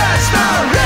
Those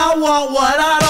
I want what I don't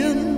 yıllar